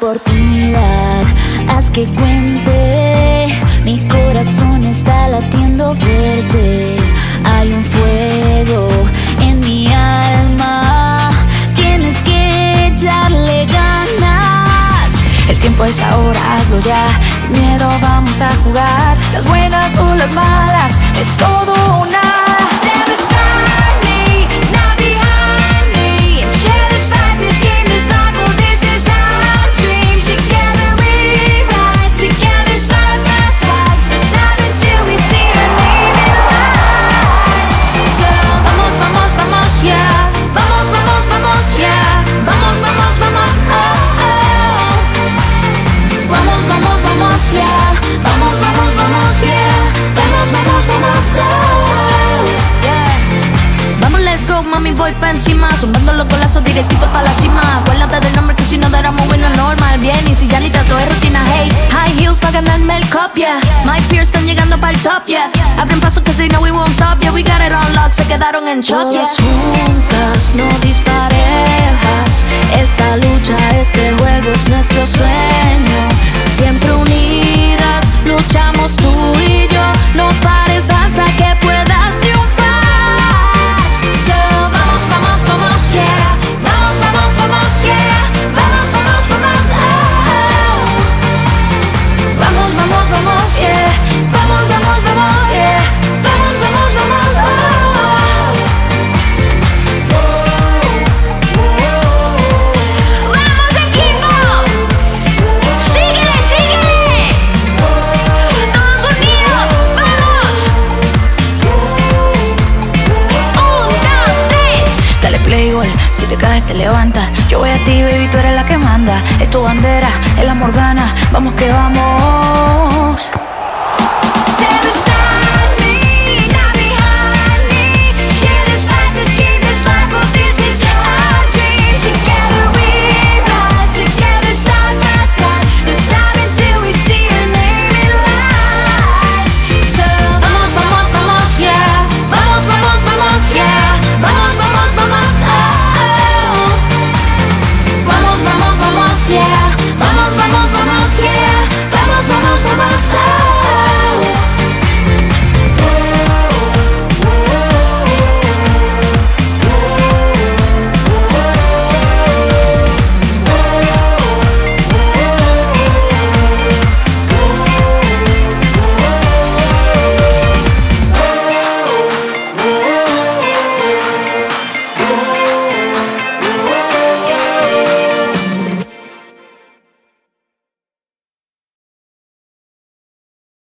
oportunidad, haz que cuente. Mi corazón está latiendo fuerte. Hay un fuego en mi alma. Tienes que echarle ganas. El tiempo es ahora, hazlo ya. Sin miedo vamos a jugar. Las buenas o las malas, es todo o mami, voy pa' encima. Zumbando los golazos directito pa' la cima. Acuérdate del nombre que si no daramos bueno normal. Bien, y si ya ni trato es rutina, hey. High heels pa' ganarme el cup, yeah. My peers están llegando para el top, yeah. Abren paso que they know we won't stop, yeah. We got it on lock, se quedaron en shock, yeah. Juntas, tres. Dale play, igual, si te caes te levantas. Yo voy a ti, baby, tú eres la que manda. Es tu bandera, es la morgana. Vamos que vamos. Yeah.